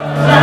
Yeah.